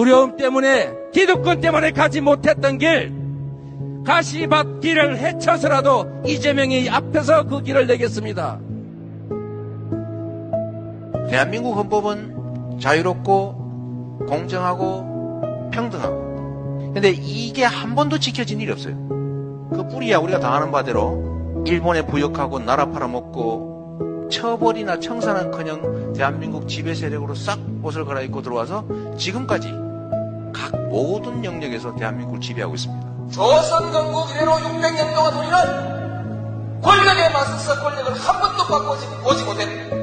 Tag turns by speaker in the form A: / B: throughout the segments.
A: 두려움 때문에 기득권 때문에 가지 못했던 길 가시밭 길을 헤쳐서라도 이재명이 앞에서 그 길을 내겠습니다.
B: 대한민국 헌법은 자유롭고 공정하고 평등하고 근데 이게 한 번도 지켜진 일이 없어요. 그 뿌리야 우리가 당하는 바대로 일본에 부역하고 나라 팔아먹고 처벌이나 청산은커녕 대한민국 지배 세력으로 싹 옷을 갈아입고 들어와서 지금까지 각 모든 영역에서 대한민국을 지배하고 있습니다.
C: 조선 건국 이래로 600년 동안 우리는 권력에 맞서서 권력을 한 번도 바꾸지 못했다.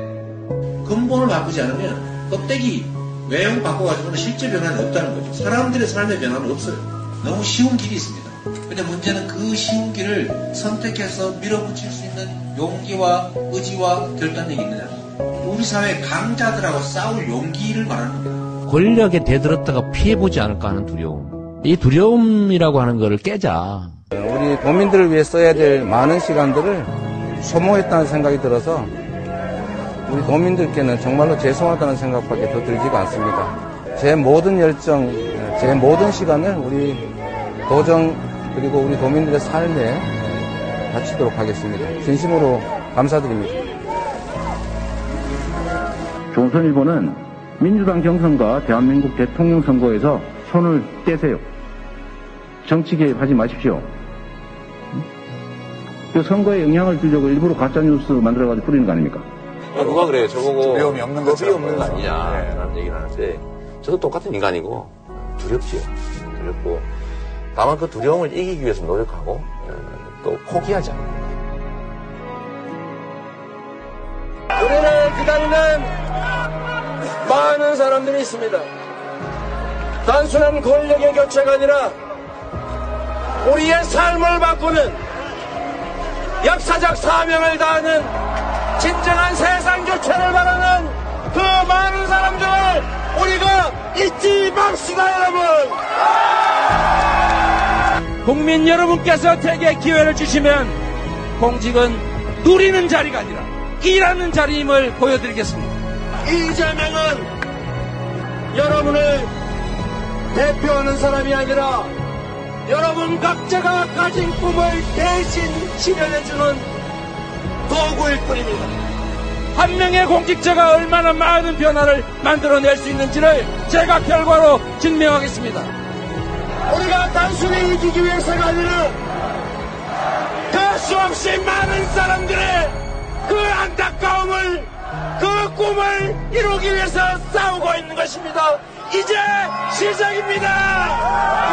D: 근본을 바꾸지 않으면 껍데기 외형 바꿔가지고는 실제 변화는 없다는 거죠. 사람들의 삶의 변화는 없어요. 너무 쉬운 길이 있습니다. 근데 문제는 그 쉬운 길을 선택해서 밀어붙일 수 있는 용기와 의지와 결단력이 있느냐. 우리 사회 강자들하고 싸울 용기를 말하는 겁니다.
E: 권력에 대들었다가 피해보지 않을까 하는 두려움. 이 두려움이라고 하는 것을 깨자.
F: 우리 도민들을 위해 써야 될 많은 시간들을 소모했다는 생각이 들어서 우리 도민들께는 정말로 죄송하다는 생각밖에 더 들지가 않습니다. 제 모든 열정, 제 모든 시간을 우리 도정 그리고 우리 도민들의 삶에 바치도록 하겠습니다. 진심으로 감사드립니다.
G: 조선일보는 민주당 경선과 대한민국 대통령 선거에서 손을 떼세요. 정치 개입하지 마십시오. 그 선거에 영향을 주려고 일부러 가짜뉴스 만들어가지고 뿌리는 거 아닙니까?
H: 아, 누가 그래요? 저보고
I: 두려움이 없는
H: 겁이
I: 것처럼
H: 없는 거 아니냐 라는
I: 네.
H: 얘기를 하는데 저도 똑같은 인간이고 두렵지요. 두렵고 다만 그 두려움을 이기기 위해서 노력하고 어, 또 포기하지 않아요.
A: 우리를 기다리는 많은 사람들이 있습니다. 단순한 권력의 교체가 아니라 우리의 삶을 바꾸는 역사적 사명을 다하는 진정한 세상 교체를 바라는 그 많은 사람들을 우리가 잊지 맙시다 여러분 국민 여러분께서 제게 기회를 주시면 공직은 누리는 자리가 아니라 일하는 자리임을 보여드리겠습니다 이재명은 여러분을 대표하는 사람이 아니라 여러분 각자가 가진 꿈을 대신 실현해주는 도구일 뿐입니다. 한 명의 공직자가 얼마나 많은 변화를 만들어낼 수 있는지를 제가 결과로 증명하겠습니다. 우리가 단순히 이기기 위해서가 아니라 그 수없이 많은 사람들의 그 안타까움을 그 꿈을 이루기 위해서 싸우고 있는 것입니다. 이제 시작입니다.